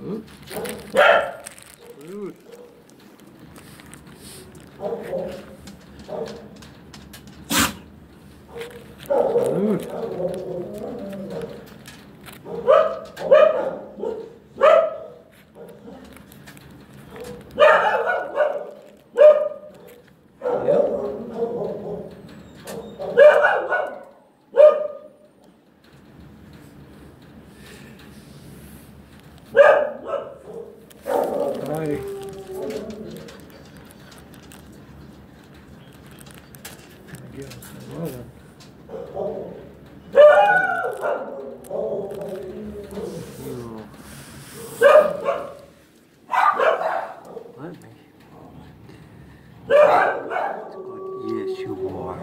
Good. Good. Hi. Gonna give him some loving. You- Let me. It's good. Yes, you are.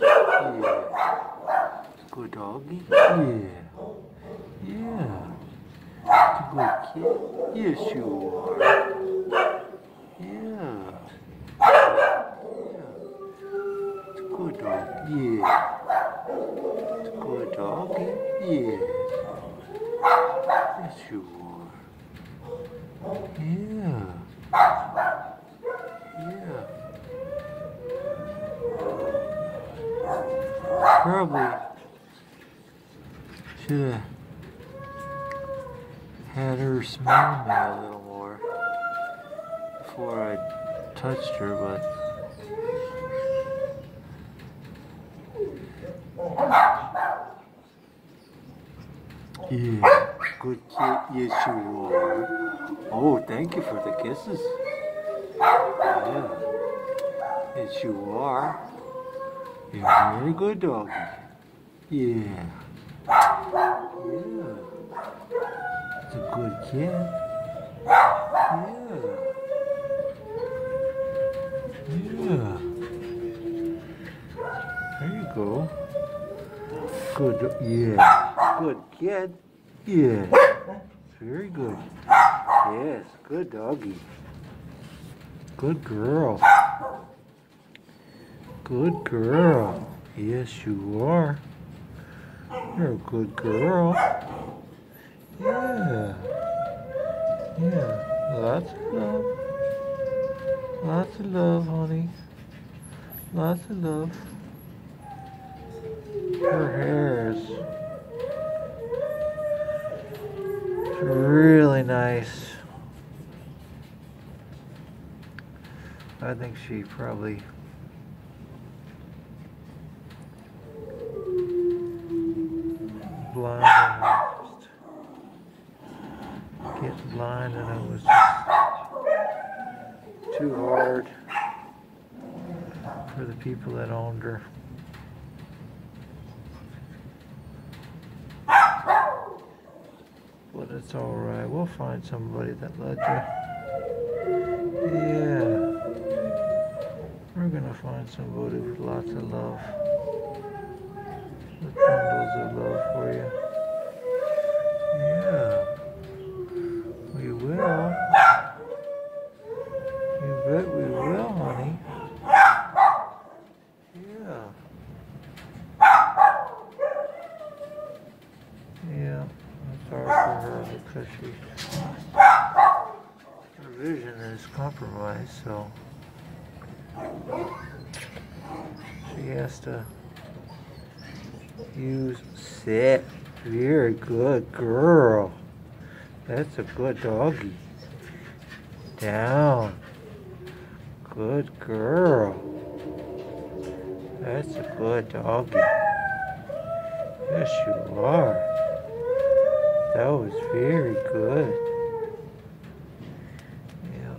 Yeah. Good doggy. Yeah. Yeah. It's a good kid. Yes, you are. Yeah. Yeah. It's a good dog. Yeah. It's a good Yeah. Yes, you are. Yeah. Yeah. Probably should have had her smell me a little more before I touched her, but yeah, good kid. Yes, you are. Oh, thank you for the kisses. Yeah, yes, you are. You're a very good doggy. Yeah. Yeah. It's a good kid. Yeah. Yeah. There you go. Good. Yeah. Good kid. Yeah. Very good. Yes. Good doggy. Good girl. Good girl. Yes, you are. You're a good girl. Yeah. Yeah. Lots of love. Lots of love, honey. Lots of love. Her hair is it's really nice. I think she probably blind and just getting blind and it was just too hard for the people that owned her. It's alright. We'll find somebody that let you. Yeah. We're gonna find somebody with lots of love. With bundles of love for you. Yeah. We will. You bet we will, honey. Yeah. Yeah. I'm sorry for her vision is compromised, so she has to use sit. Very good girl. That's a good doggy. Down. Good girl. That's a good doggy. Yes, you are. That was very good. Yeah.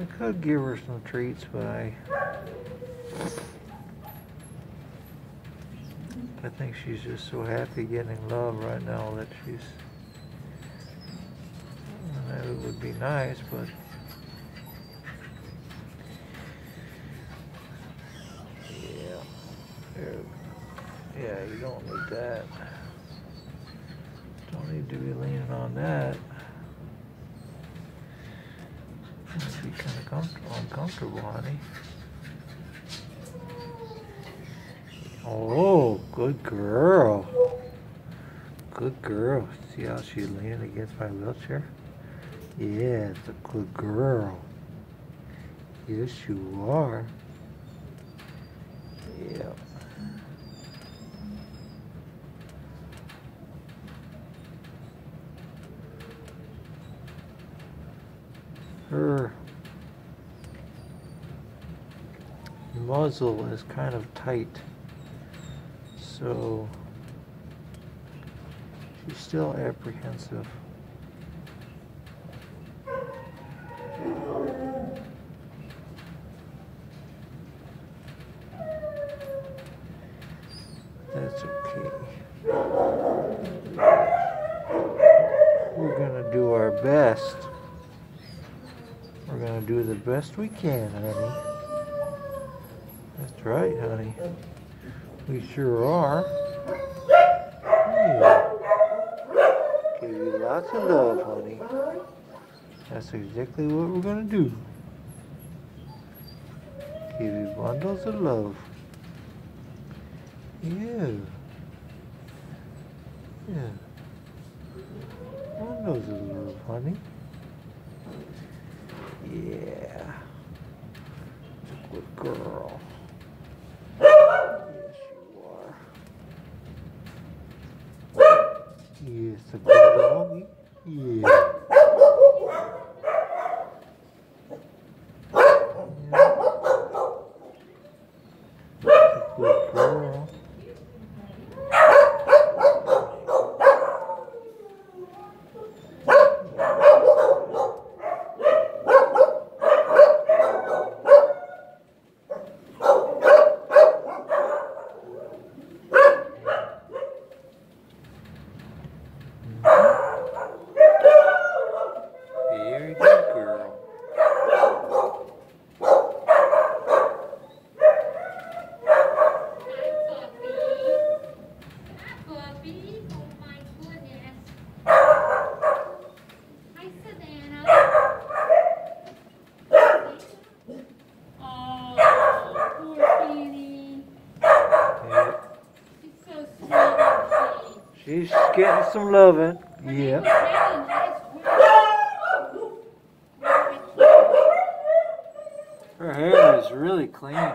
I could give her some treats, but I. I think she's just so happy getting love right now that she's. and It would be nice, but. Yeah. There. Yeah, you don't need that. Don't need to be leaning on that. Might be kind of comfortable, uncomfortable, honey. Oh, good girl. good girl. See how she's leaning against my wheelchair? Yeah, it's a good girl. Yes, you are. Yeah. Her muzzle is kind of tight, so she's still apprehensive. That's okay. We're gonna do our best. We're gonna do the best we can, honey. That's right, honey. We sure are. Yeah. Give you lots of love, honey. That's exactly what we're gonna do. Give you bundles of love. Yeah. Yeah. Bundles of love, honey. Yeah. Good girl. Yes, you are. Yes, a good doggy. Yeah. Yeah. Good girl. Very good girl. Puppy, oh my goodness. Hi, Savannah. Oh, poor Fanny. Yeah. She's so sweet, isn't she? She's getting some loving. Yeah. was Megan. That is weird. Her hair is really clean.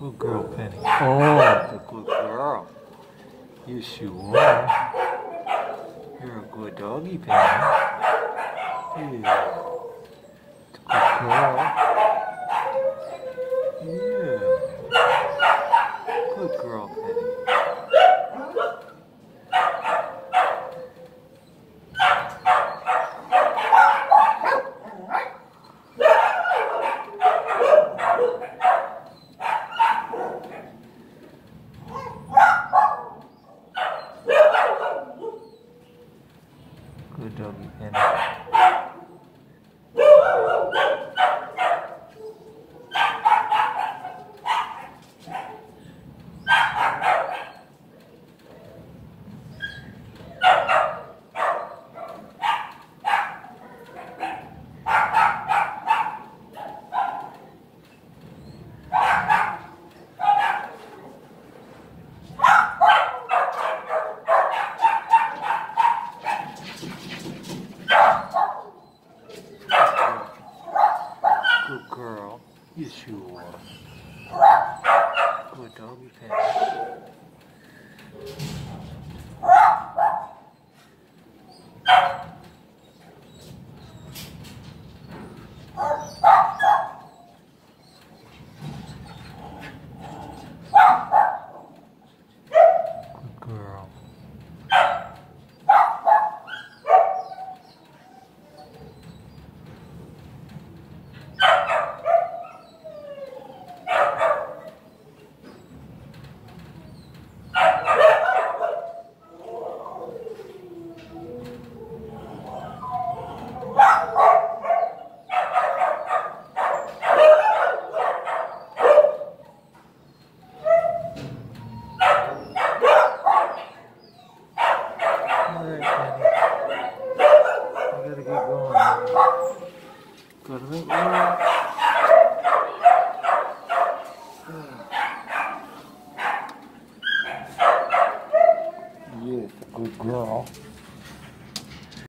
Good girl, Penny. Oh, the good girl. Yes, you are. You're a good doggy, Penny. Yeah. Good girl. Yeah. Good girl, Penny. Good doggy, Penny. Good girl. Yes, you are. Good doggy, Penny.